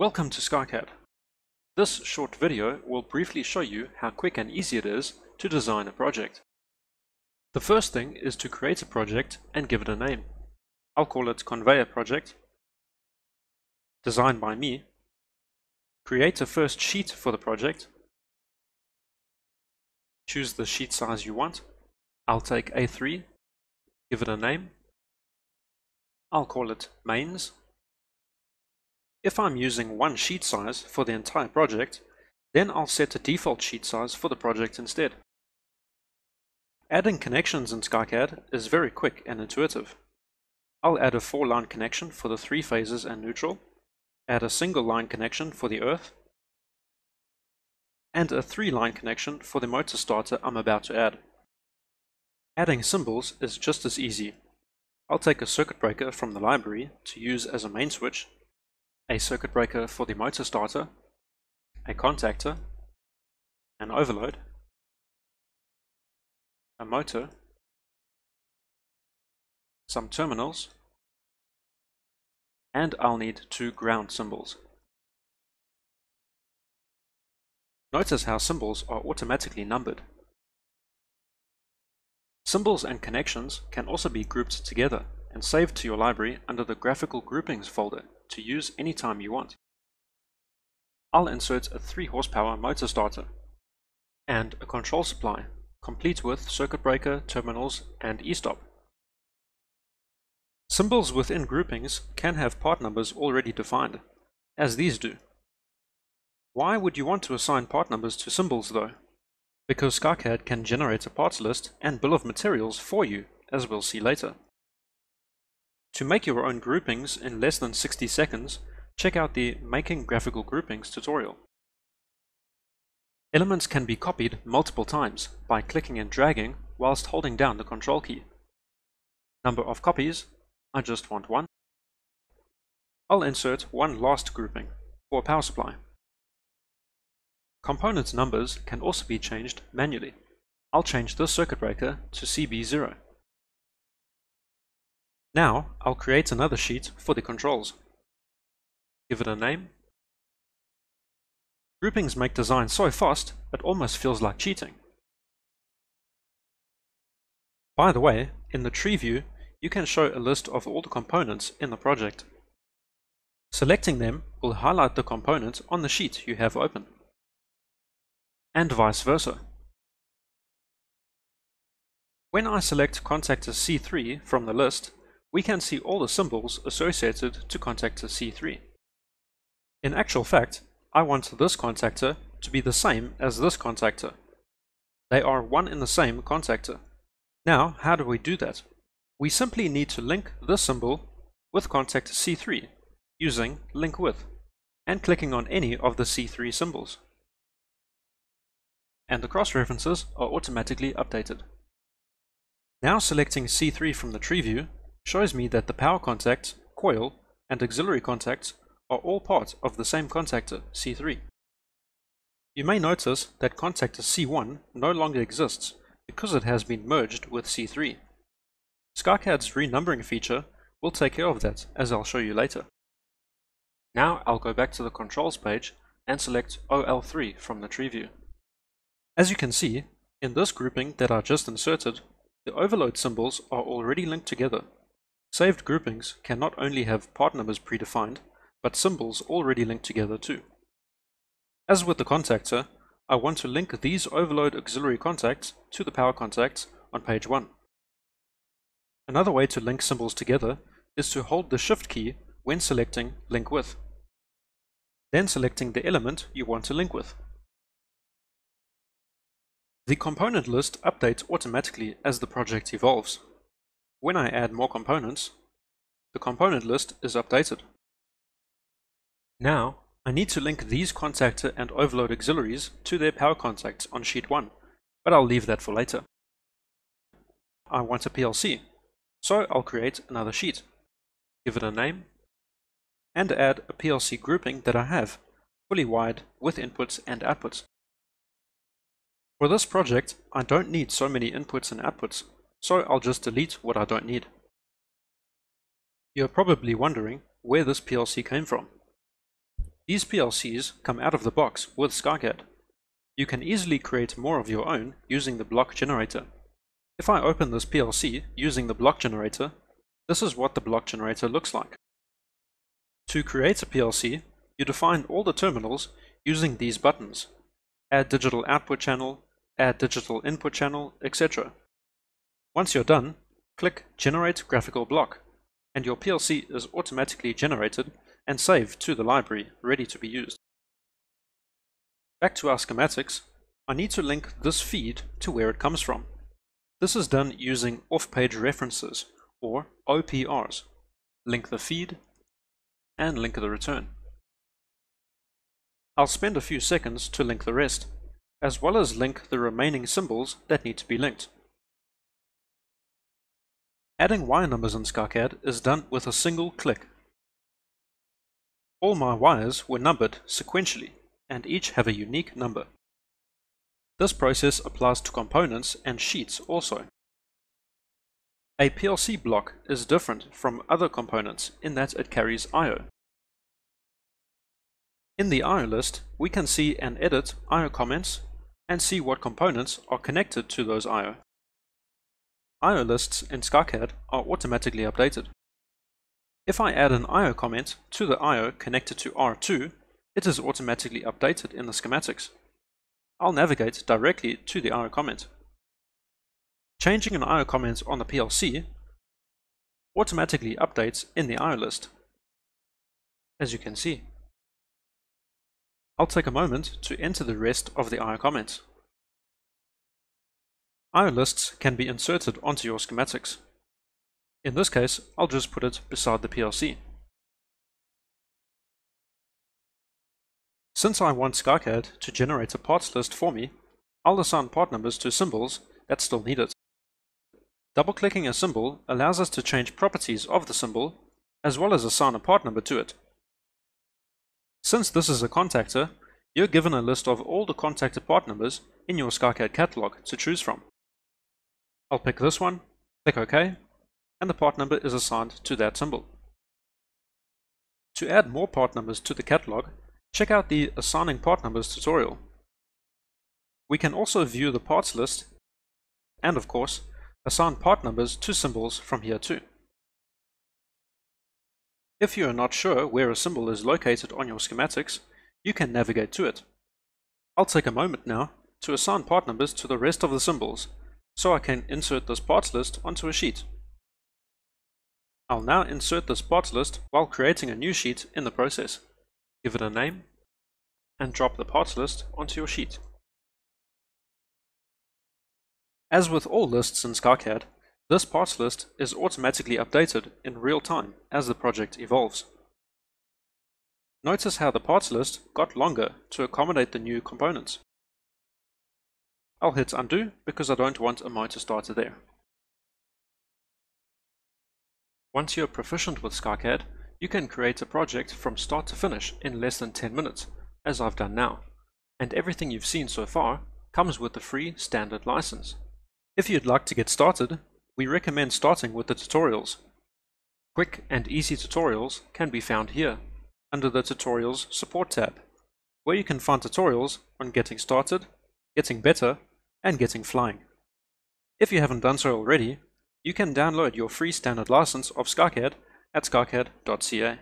Welcome to SkyCAD. This short video will briefly show you how quick and easy it is to design a project. The first thing is to create a project and give it a name. I'll call it Conveyor Project. Design by me. Create a first sheet for the project. Choose the sheet size you want. I'll take A3, give it a name. I'll call it Mains. If I'm using one sheet size for the entire project, then I'll set a default sheet size for the project instead. Adding connections in SkyCAD is very quick and intuitive. I'll add a four line connection for the three phases and neutral, add a single line connection for the earth, and a three line connection for the motor starter I'm about to add. Adding symbols is just as easy. I'll take a circuit breaker from the library to use as a main switch a circuit breaker for the motor starter, a contactor, an overload, a motor, some terminals, and I'll need two ground symbols. Notice how symbols are automatically numbered. Symbols and connections can also be grouped together and saved to your library under the Graphical Groupings folder to use anytime you want. I'll insert a 3 horsepower motor starter and a control supply, complete with circuit breaker, terminals and e-stop. Symbols within groupings can have part numbers already defined, as these do. Why would you want to assign part numbers to symbols though? Because SkyCAD can generate a parts list and bill of materials for you, as we'll see later. To make your own groupings in less than 60 seconds, check out the Making Graphical Groupings tutorial. Elements can be copied multiple times by clicking and dragging whilst holding down the control key. Number of copies, I just want one. I'll insert one last grouping for power supply. Component numbers can also be changed manually. I'll change this circuit breaker to CB0. Now I'll create another sheet for the controls. Give it a name. Groupings make design so fast it almost feels like cheating. By the way, in the tree view, you can show a list of all the components in the project. Selecting them will highlight the component on the sheet you have open. And vice versa. When I select contactor C3 from the list, we can see all the symbols associated to contactor C3. In actual fact, I want this contactor to be the same as this contactor. They are one in the same contactor. Now, how do we do that? We simply need to link this symbol with contactor C3 using link with and clicking on any of the C3 symbols. And the cross references are automatically updated. Now selecting C3 from the tree view, shows me that the power contact, coil, and auxiliary contacts are all part of the same contactor, C3. You may notice that contactor C1 no longer exists because it has been merged with C3. SkyCAD's renumbering feature will take care of that, as I'll show you later. Now I'll go back to the controls page and select OL3 from the tree view. As you can see, in this grouping that I just inserted, the overload symbols are already linked together Saved groupings can not only have part numbers predefined, but symbols already linked together too. As with the contactor, I want to link these overload auxiliary contacts to the power contacts on page 1. Another way to link symbols together is to hold the Shift key when selecting Link With, then selecting the element you want to link with. The component list updates automatically as the project evolves. When I add more components, the component list is updated. Now, I need to link these contactor and overload auxiliaries to their power contacts on sheet 1, but I'll leave that for later. I want a PLC, so I'll create another sheet, give it a name, and add a PLC grouping that I have, fully wired with inputs and outputs. For this project, I don't need so many inputs and outputs, so I'll just delete what I don't need. You're probably wondering where this PLC came from. These PLCs come out of the box with SkyCAD. You can easily create more of your own using the block generator. If I open this PLC using the block generator, this is what the block generator looks like. To create a PLC, you define all the terminals using these buttons. Add digital output channel, add digital input channel, etc. Once you're done, click Generate Graphical Block, and your PLC is automatically generated and saved to the library, ready to be used. Back to our schematics, I need to link this feed to where it comes from. This is done using off-page references, or OPRs. Link the feed, and link the return. I'll spend a few seconds to link the rest, as well as link the remaining symbols that need to be linked. Adding wire numbers in SkyCAD is done with a single click. All my wires were numbered sequentially, and each have a unique number. This process applies to components and sheets also. A PLC block is different from other components in that it carries I.O. In the I.O. list, we can see and edit I.O. comments and see what components are connected to those I.O. I.O. lists in SkyCAD are automatically updated. If I add an I.O. comment to the I.O. connected to R2, it is automatically updated in the schematics. I'll navigate directly to the I.O. comment. Changing an I.O. comment on the PLC automatically updates in the I.O. list, as you can see. I'll take a moment to enter the rest of the IO comments. IO lists can be inserted onto your schematics. In this case, I'll just put it beside the PLC. Since I want SkyCAD to generate a parts list for me, I'll assign part numbers to symbols that still need it. Double-clicking a symbol allows us to change properties of the symbol, as well as assign a part number to it. Since this is a contactor, you're given a list of all the contacted part numbers in your SkyCAD catalog to choose from. I'll pick this one, click OK, and the part number is assigned to that symbol. To add more part numbers to the catalog, check out the Assigning Part Numbers tutorial. We can also view the parts list and, of course, assign part numbers to symbols from here too. If you are not sure where a symbol is located on your schematics, you can navigate to it. I'll take a moment now to assign part numbers to the rest of the symbols, so I can insert this parts list onto a sheet. I'll now insert this parts list while creating a new sheet in the process. Give it a name, and drop the parts list onto your sheet. As with all lists in SkyCAD, this parts list is automatically updated in real time as the project evolves. Notice how the parts list got longer to accommodate the new components. I'll hit undo because I don't want a motor starter there. Once you're proficient with SkyCAD, you can create a project from start to finish in less than 10 minutes, as I've done now, and everything you've seen so far comes with the free standard license. If you'd like to get started, we recommend starting with the tutorials. Quick and easy tutorials can be found here, under the Tutorials Support tab, where you can find tutorials on getting started, getting better, and getting flying. If you haven't done so already, you can download your free standard license of SkyCAD at skycad.ca.